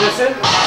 this?